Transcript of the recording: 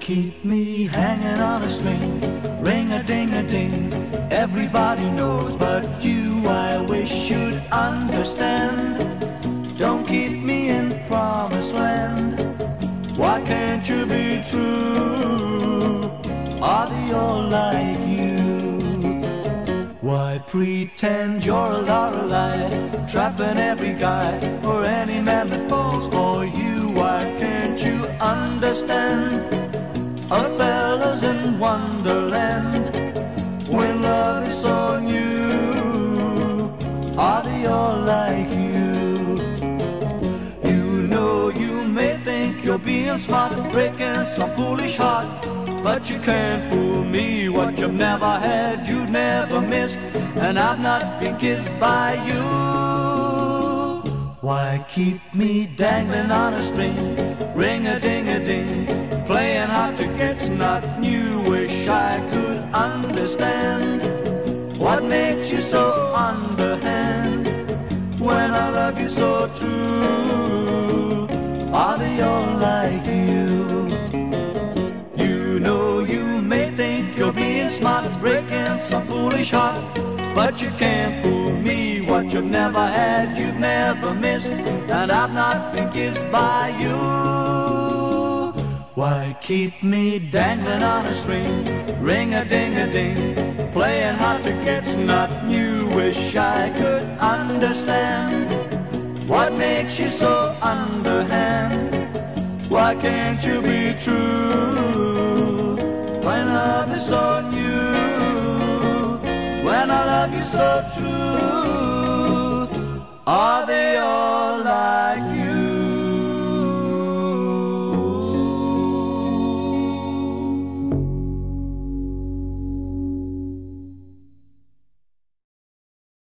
keep me hanging on a string? Ring a ding a ding. Everybody knows, but you I wish you'd understand. Don't keep me in promised land. Why can't you be true? Are they all like you? Why pretend you're a Lorelei, trapping every guy or any man that falls for you? Why can't you understand? Wonderland when love is so new. Are they all like you? You know you may think you're being smart, breaking some foolish heart. But you can't fool me, what you've never had, you've never missed, and I've not been kissed by you. Why keep me dangling on a string, ring a ding a ding, playing hard to get's not new. I could understand what makes you so underhand when I love you so true. Are they all like you? You know you may think you're being smart, breaking some foolish heart, but you can't fool me. What you've never had, you've never missed, and I've not been kissed by you. Why keep me dangling on a string, ring a ding a ding, playing hard to get's not new. Wish I could understand what makes you so underhand. Why can't you be true when love is so new? When I love you so true.